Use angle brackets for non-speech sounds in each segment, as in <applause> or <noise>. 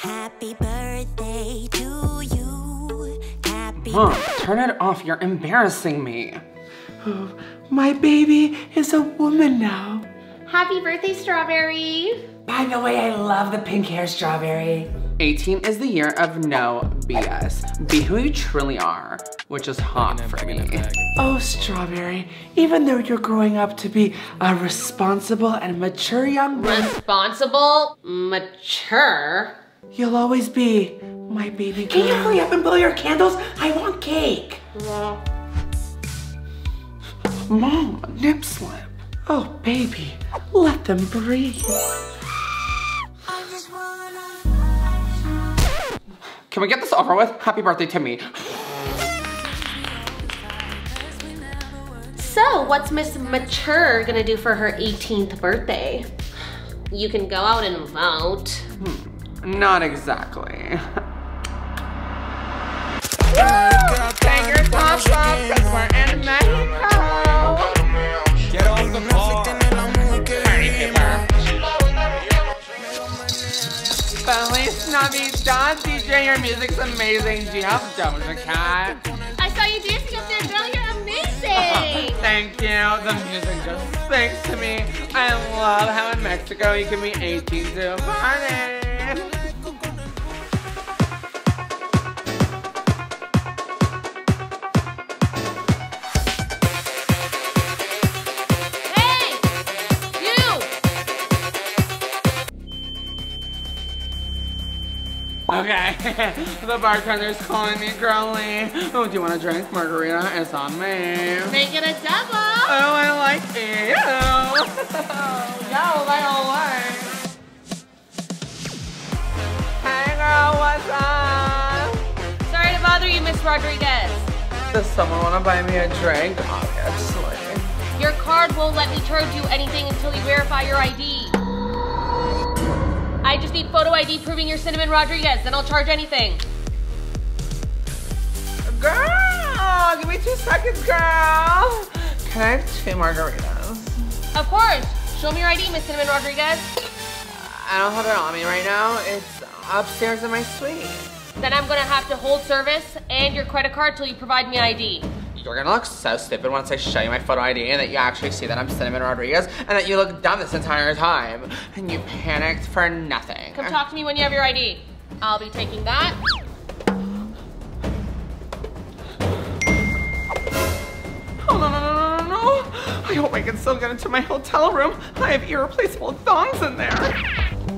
Happy birthday to you. Happy Mom, turn it off. You're embarrassing me. <gasps> My baby is a woman now. Happy birthday, Strawberry. By the way, I love the pink hair strawberry. 18 is the year of no BS. Be who you truly are, which is hot for me. Oh, Strawberry, even though you're growing up to be a responsible and mature young woman, Responsible, mature. You'll always be my baby girl. Can you hurry up and blow your candles? I want cake. Mom, nip slip. Oh, baby, let them breathe. Can we get this over with? Happy birthday to me. So, what's Miss Mature gonna do for her 18th birthday? You can go out and vote. Hmm. Not exactly. Your top off, cause we're in Mexico. DJ. Your music's amazing. Do you have Doja Cat? I saw you dancing up there, girl. You're amazing. Thank you. The music just speaks to me. I love how in Mexico you can be 18 to party. Okay, <laughs> the bartender's calling me girly. Oh, do you want a drink? Margarita, it's on me. Make it a double. Oh, I like you. Yo, right away. Hey girl, what's up? Sorry to bother you, Miss Rodriguez. Does someone want to buy me a drink? Obviously. Your card won't let me charge you anything until you verify your ID. I just need photo ID proving you're Cinnamon Rodriguez, then I'll charge anything. Girl, give me two seconds, girl. Can I have two margaritas? Of course. Show me your ID, Miss Cinnamon Rodriguez. I don't have it on me right now. It's upstairs in my suite. Then I'm gonna have to hold service and your credit card till you provide me ID. You're gonna look so stupid once I show you my photo ID and that you actually see that I'm Cinnamon Rodriguez and that you look dumb this entire time. And you panicked for nothing. Come talk to me when you have your ID. I'll be taking that. Oh, no, no, no, no, no, no. I hope I can still get into my hotel room. I have irreplaceable thongs in there.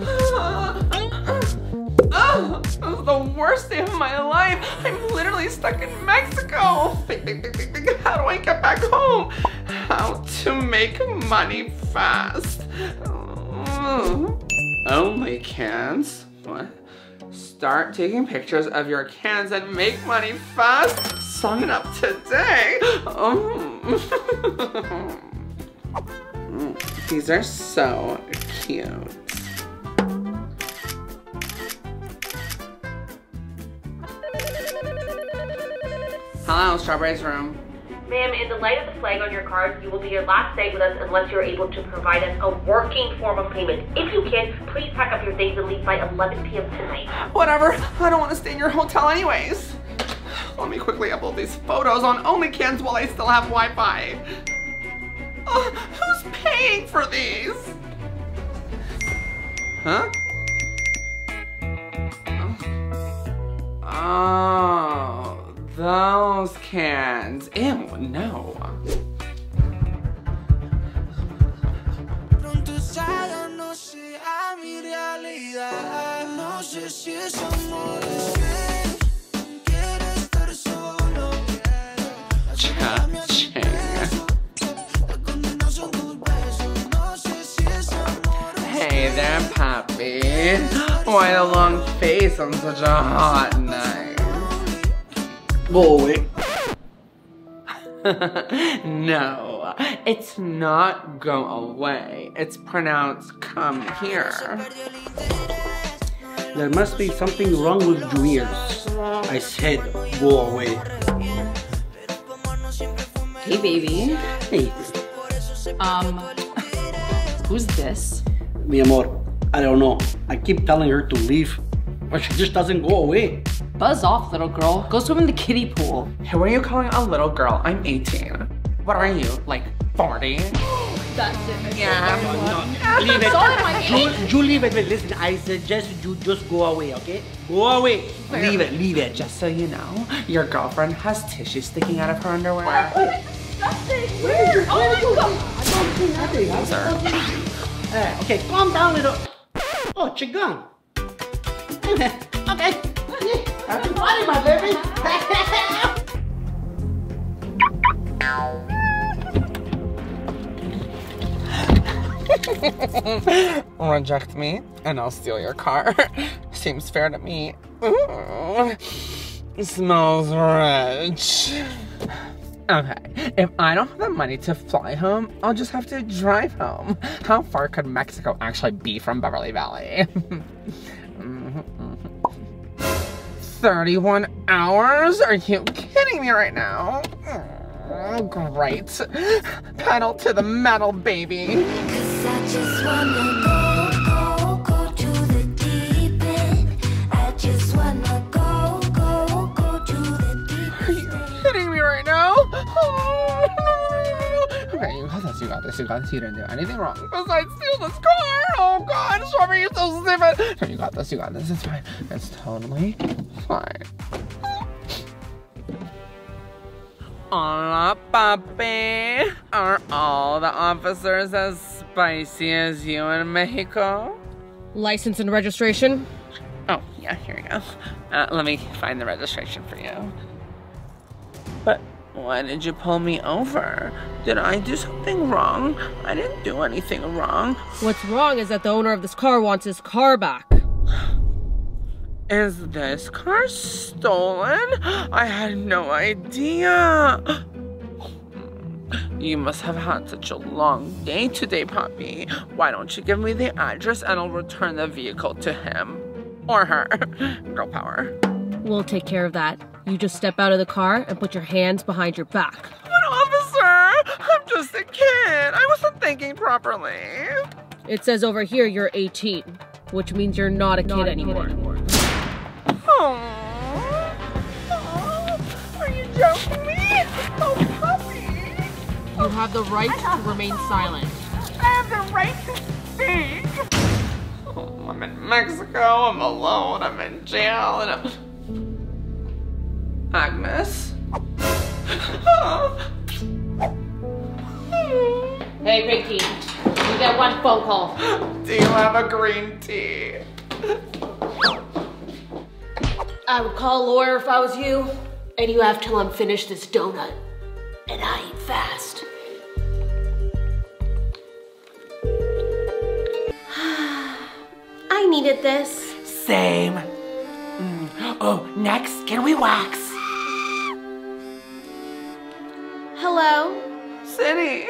<sighs> Ah, This is the worst day of my life. I'm literally stuck in Mexico. How do I get back home? How to make money fast. Only cans? What? Start taking pictures of your cans and make money fast. Sign up today. Mm, <laughs> These are so cute. Hello, Strawberry's room. Ma'am, in the light of the flag on your card, you will be your last night with us unless you're able to provide us a working form of payment. If you can, please pack up your things and leave by 11 p.m. tonight. Whatever, I don't want to stay in your hotel anyways. Let me quickly upload these photos on OnlyCans while I still have Wi-Fi. Uh, who's paying for these? Huh? Oh, those cans. Ew, no. Pronto ya no sea mi realidad. No sé si es amor es que quiero estar solo. Cha-ching. La condena son tus besos. No sé si es amor Hey there, Poppy. Why the long face on such a hot night? Go away. <laughs> no, it's not go away. It's pronounced come here. There must be something wrong with your ears. I said, go away. Hey, baby. Hey, Um, who's this? mi amor, I don't know. I keep telling her to leave, But she just doesn't go away. Buzz off, little girl. Go swim in the kiddie pool. Who are you calling a little girl? I'm 18. What are you, like 40? That's it. Yeah. Leave it. You, you leave it. Listen, I suggest you just go away, okay? Go away. Leave it, leave it. Just so you know, your girlfriend has tissue sticking out of her underwear. That's weird. Oh my God. I don't see nothing. Who's there? Eh, okay, calm down, little. Oh, chicken. <laughs> okay. Happy party, my baby. <laughs> Reject me, and I'll steal your car. <laughs> Seems fair to me. Ooh, smells rich. Okay, if I don't have the money to fly home, I'll just have to drive home. How far could Mexico actually be from Beverly Valley? <laughs> Mm-hmm, mm-hmm. 31 hours? Are you kidding me right now? Oh, great. Pedal to the metal, baby. You got this, you got this, you got this. You didn't do anything wrong besides steal this car. Oh god, Strawberry, you're so stupid. No, you got this, you got this. It's fine. It's totally fine. Hola, papi. Are all the officers as spicy as you in Mexico? License and registration? Oh, yeah, here we go. Uh, let me find the registration for you. But why did you pull me over? Did I do something wrong? I didn't do anything wrong. What's wrong is that the owner of this car wants his car back. Is this car stolen? I had no idea. You must have had such a long day today, Poppy. Why don't you give me the address and I'll return the vehicle to him or her? <laughs> Girl power. We'll take care of that. You just step out of the car and put your hands behind your back. But officer, I'm just a kid. I wasn't thinking properly. It says over here you're 18, which means you're not a kid anymore. Aww. Aw, Are you joking me? Oh, puppy. You have the right to remain silent. I have the right to speak. Oh, I'm in Mexico. I'm alone. I'm in jail. And I'm... Agnes? Hey, Pinky. You get one phone call. Do you have a green tea? I would call a lawyer if I was you, and you have till I'm finished this donut. And I eat fast. <sighs> I needed this. Same. Mm. Oh, next, can we wax? City.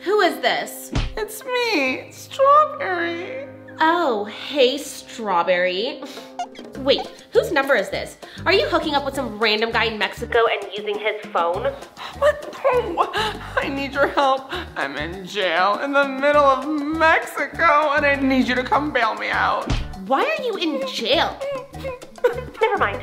Who is this? It's me, Strawberry. Oh, hey, Strawberry. Wait, whose number is this? Are you hooking up with some random guy in Mexico and using his phone? What? I need your help. I'm in jail in the middle of Mexico and I need you to come bail me out. Why are you in jail? <laughs> Never mind.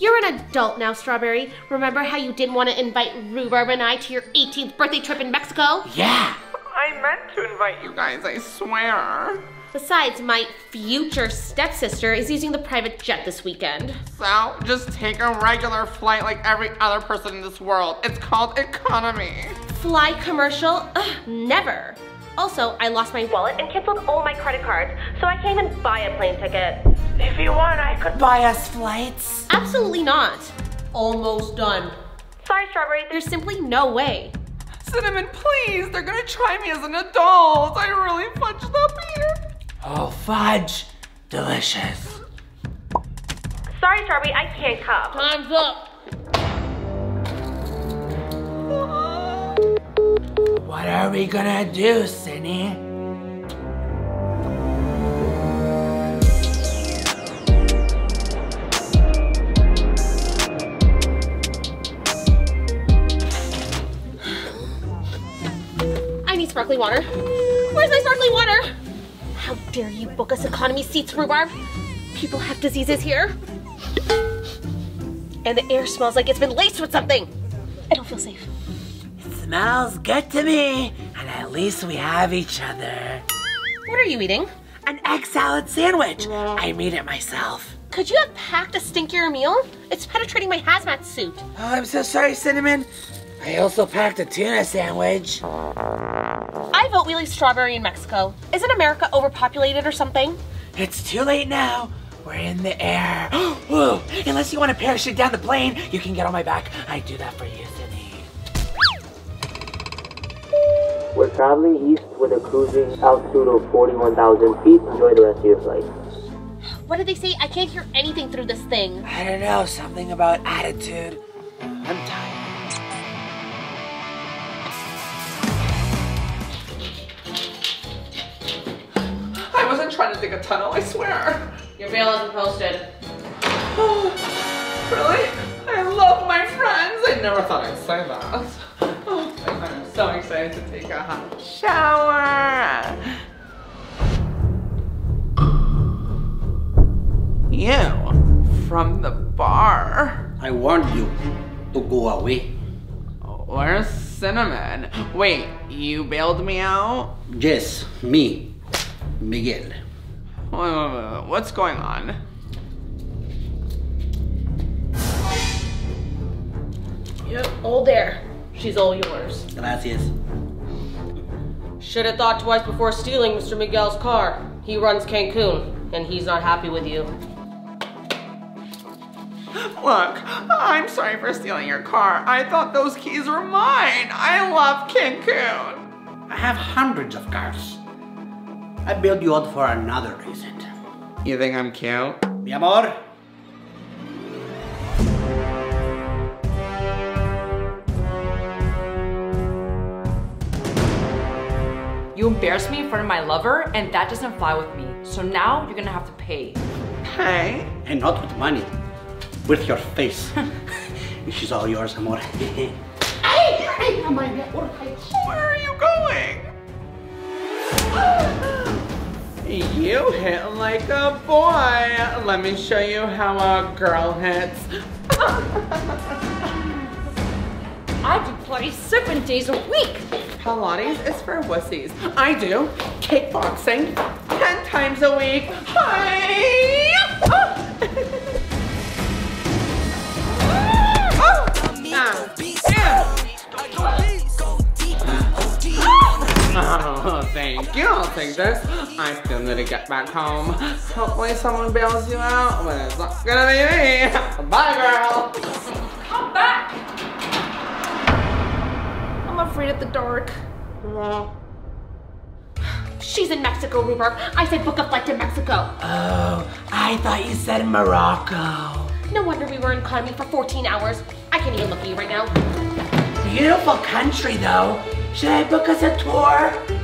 You're an adult now, Strawberry. Remember how you didn't want to invite Rhubarb and I to your 18th birthday trip in Mexico? Yeah. I meant to invite you guys, I swear. Besides, my future stepsister is using the private jet this weekend. So, just take a regular flight like every other person in this world. It's called economy. Fly commercial? Ugh, never. Also, I lost my wallet and canceled all my credit cards, so I can't even buy a plane ticket. If you want, I could buy us flights. Absolutely not. Almost done. Sorry, Strawberry, there's simply no way. Cinnamon, please. They're gonna try me as an adult. I really fudged up here. Oh, fudge. Delicious. Sorry, Strawberry, I can't come. Time's up. What are we gonna do, Cindy? Sparkling water. Where's my sparkling water? How dare you book us economy seats, Rhubarb? people have diseases here. And the air smells like it's been laced with something. I don't feel safe. It smells good to me, and at least we have each other. What are you eating? An egg salad sandwich. I made it myself. Could you have packed a stinkier meal? It's penetrating my hazmat suit. Oh, I'm so sorry, Cinnamon. I also packed a tuna sandwich. I vote we leave strawberry in Mexico. Isn't America overpopulated or something? It's too late now. We're in the air. <gasps> Whoa. Unless you want to parachute down the plane, you can get on my back. I do that for you, Cindy. We're traveling east with a cruising altitude of 41,000 feet. Enjoy the rest of your flight. What did they say? I can't hear anything through this thing. I don't know, something about attitude. I'm tired. Trying to dig a tunnel, I swear. Your mail isn't posted. Oh, Really? I love my friends. I never thought I'd say that. Oh, I'm so excited to take a hot shower. You from the bar. I warned you to go away. Where's Cinnamon? Wait, you bailed me out? Yes, me, Miguel. What's going on? Yep, all there. She's all yours. Gracias. Should have thought twice before stealing Mr. Miguel's car. He runs Cancun, and he's not happy with you. Look, I'm sorry for stealing your car. I thought those keys were mine. I love Cancun. I have hundreds of cars. I built you out for another reason. You think I'm cute? Mi amor, You embarrassed me in front of my lover, and that doesn't fly with me. So now you're gonna have to pay. Hey, and not with money, with your face. <laughs> She's all yours, amor. Hey! Hey! Where are you going? You hit like a boy. Let me show you how a girl hits. I do Pilates seven days a week. Pilates is for wussies. I do kickboxing 10 times a week. Hi! <laughs> Oh, <laughs> thank you. I'll take this. I still need to get back home. Hopefully someone bails you out, but it's not gonna be me. <laughs> Bye, girl. Come back. I'm afraid of the dark. <sighs> She's in Mexico, Rhubarb. I said book a flight to Mexico. Oh, I thought you said Morocco. No wonder we were in economy for 14 hours. I can't even look at you right now. Beautiful country, though. Should I book us a tour?